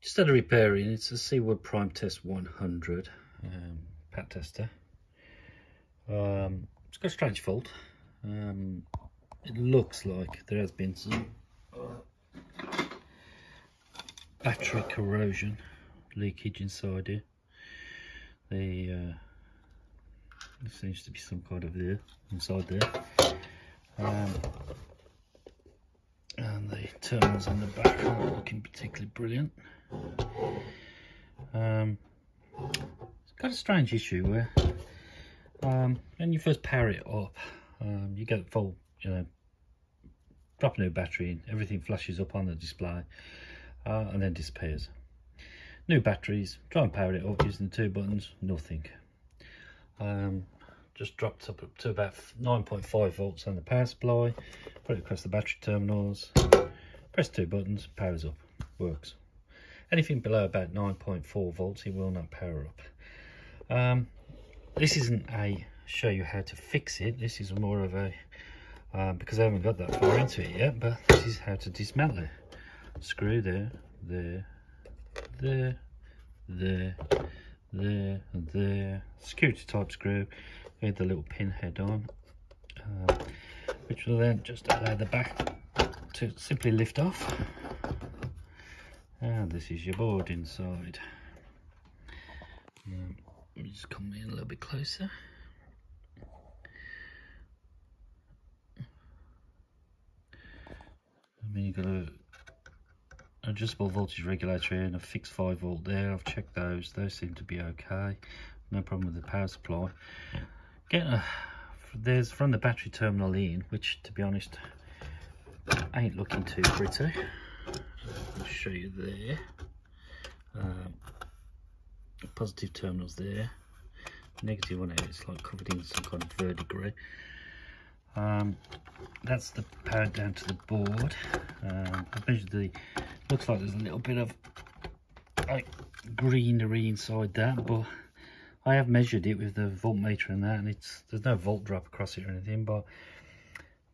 just had a repairing. It's a Seaward Primetest 100 um, pat tester. Um, it's got a strange fault. Um, it looks like there has been some battery corrosion leakage inside here. The uh, there seems to be some kind of there inside there. Um, and the terminals on the back aren't looking particularly brilliant. Um, it's got a strange issue where um, when you first power it up, um, you get full, you know, drop a new battery in, everything flashes up on the display uh, and then disappears. New batteries, try and power it up using the two buttons, nothing. Um, just dropped up to about 9.5 volts on the power supply, put it across the battery terminals, press two buttons, powers up, works. Anything below about 9.4 volts, it will not power up. Um, this isn't a show you how to fix it, this is more of a, um, because I haven't got that far into it yet, but this is how to dismantle it. Screw there, there, there, there, there, there. Security type screw with the little pin head on, uh, which will then just allow the back to simply lift off. And this is your board inside. Um, let me just come in a little bit closer. I mean, you've got a adjustable voltage regulator and a fixed 5 volt there. I've checked those. Those seem to be okay. No problem with the power supply. Get a, there's from the battery terminal in, which to be honest ain't looking too pretty. I'll show you there. Um, positive terminals there. Negative one out, it's like covered in some kind of verdigris. Um, that's the power down to the board. Um, I've measured the, looks like there's a little bit of like greenery inside that, but I have measured it with the voltmeter and that, and it's there's no volt drop across it or anything, but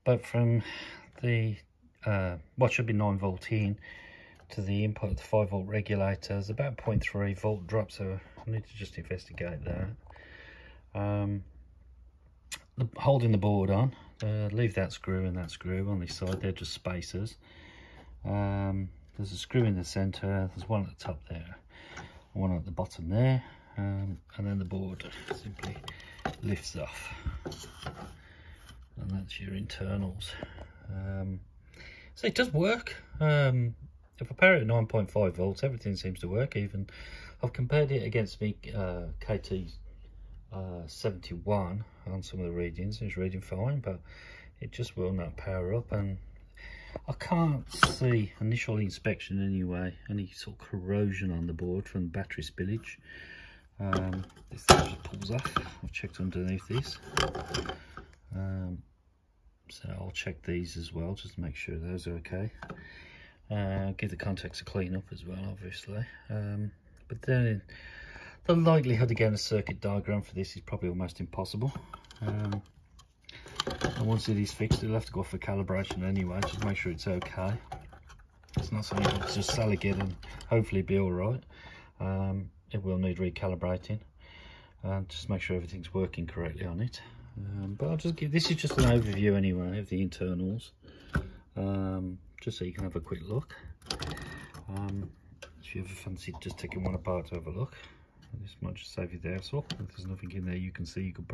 but from the uh, what should be 9 volt in to the input of the 5 volt regulator, there's about 0.3 volt drop, so I need to just investigate that. Um, the, holding the board on, uh, leave that screw and that screw on this side, they're just spacers. Um, there's a screw in the center, there's one at the top there, one at the bottom there, um, and then the board simply lifts off. And that's your internals. Um, so it does work. Um, if I pair it at 9.5 volts, everything seems to work. Even I've compared it against me uh, KT uh, 71 on some of the readings. It's reading fine, but it just will not power up. And I can't see initial inspection anyway any sort of corrosion on the board from battery spillage. Um, this thing just pulls off. I've checked underneath this. Um, so I'll check these as well just to make sure those are okay. Uh, give the contacts a clean up as well, obviously. Um, but then the likelihood getting a circuit diagram for this is probably almost impossible. Um, and once it is fixed, it'll have to go for calibration anyway, just make sure it's okay. It's not something that's just sally get and hopefully be all right. Um, it will need recalibrating and just make sure everything's working correctly on it. Um, but I'll just give this is just an overview anyway of the internals, um, just so you can have a quick look. Um, if you ever fancy just taking one apart to have a look, this might just save you the hassle. If there's nothing in there you can see you could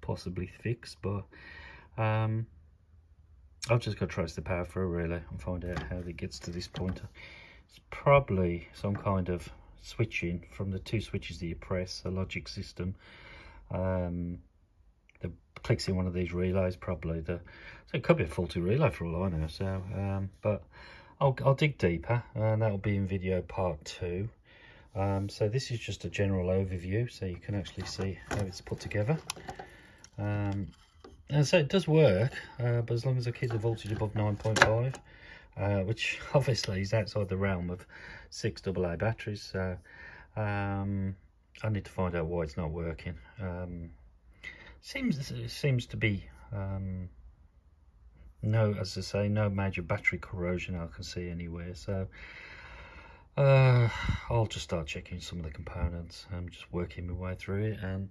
possibly fix, but um, I've just got to trace the power through really and find out how it gets to this point. It's probably some kind of switching from the two switches that you press, a logic system. Um, clicks in one of these relays probably. The, so it could be a faulty relay for all I know. So, um, but I'll, I'll dig deeper and that'll be in video part two. Um, so this is just a general overview so you can actually see how it's put together. Um, and so it does work, uh, but as long as I keep the voltage above 9.5, uh, which obviously is outside the realm of six AA batteries, so um, I need to find out why it's not working. Um, seems seems to be um, no, as I say, no major battery corrosion I can see anywhere. So uh, I'll just start checking some of the components. I'm just working my way through it and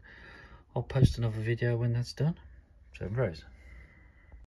I'll post another video when that's done. Seven.